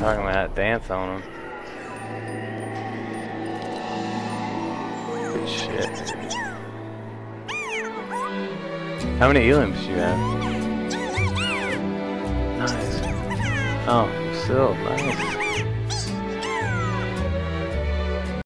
talking about dance on him. Good shit. How many elims do you have? Nice. Oh, still nice.